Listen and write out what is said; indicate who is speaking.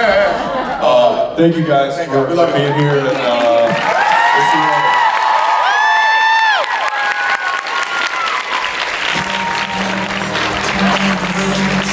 Speaker 1: Uh, thank you guys
Speaker 2: Thank
Speaker 1: for.
Speaker 2: Good
Speaker 1: for being here, and uh, we'll you